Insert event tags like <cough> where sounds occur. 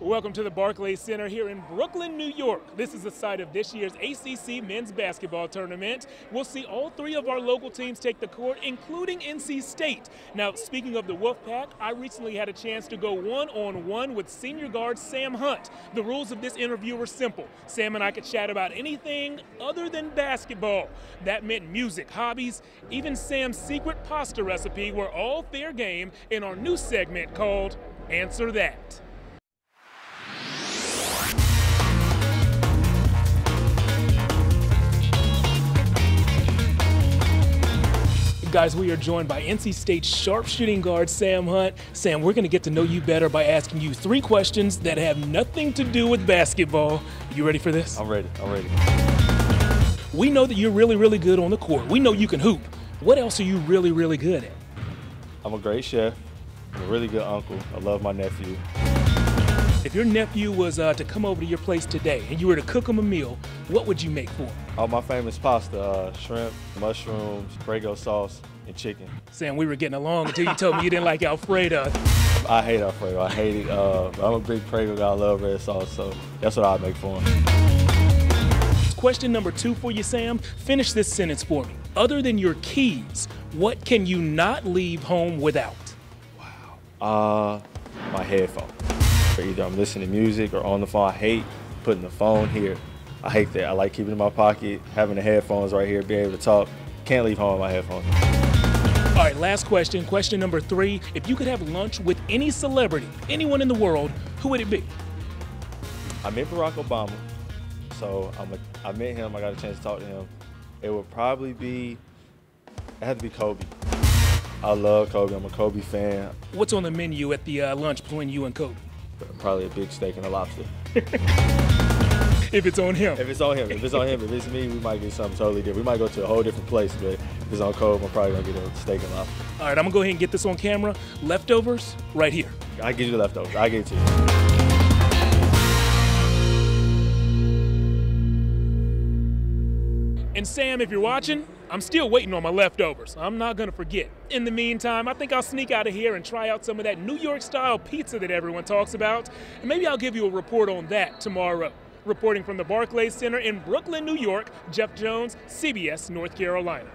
Welcome to the Barclays Center here in Brooklyn, New York. This is the site of this year's ACC men's basketball tournament. We'll see all three of our local teams take the court, including NC State. Now, speaking of the Wolfpack, I recently had a chance to go one on one with senior guard Sam Hunt. The rules of this interview were simple Sam and I could chat about anything other than basketball. That meant music, hobbies, even Sam's secret pasta recipe were all fair game in our new segment called Answer That. Guys, we are joined by NC State sharpshooting guard Sam Hunt. Sam, we're going to get to know you better by asking you three questions that have nothing to do with basketball. You ready for this? I'm ready. I'm ready. We know that you're really, really good on the court. We know you can hoop. What else are you really, really good at? I'm a great chef. I'm a really good uncle. I love my nephew. If your nephew was uh, to come over to your place today and you were to cook him a meal, what would you make for him? All my famous pasta, uh, shrimp, mushrooms, Prego sauce, and chicken. Sam, we were getting along until you told me you didn't like Alfredo. <laughs> I hate Alfredo. I hate it. Uh, I'm a big Prego guy. I love red sauce, so that's what I'd make for him. Question number two for you, Sam. Finish this sentence for me. Other than your keys, what can you not leave home without? Wow. Uh, my headphones. Either I'm listening to music or on the phone. I hate putting the phone here. I hate that. I like keeping it in my pocket, having the headphones right here, being able to talk. Can't leave home with my headphones. All right, last question. Question number three. If you could have lunch with any celebrity, anyone in the world, who would it be? I met Barack Obama, so I'm a, I met him. I got a chance to talk to him. It would probably be, it had to be Kobe. I love Kobe. I'm a Kobe fan. What's on the menu at the uh, lunch between you and Kobe? Probably a big steak and a lobster. <laughs> If it's on him. If it's on him, if it's on him, if it's me, we might get something totally different. We might go to a whole different place, but if it's on Kobe, I'm probably gonna get a steak and lobster. All right, I'm gonna go ahead and get this on camera. Leftovers, right here. I give you the leftovers. I give it to you. And Sam, if you're watching, I'm still waiting on my leftovers. I'm not gonna forget. In the meantime, I think I'll sneak out of here and try out some of that New York style pizza that everyone talks about. And maybe I'll give you a report on that tomorrow. Reporting from the Barclays Center in Brooklyn, New York, Jeff Jones, CBS, North Carolina.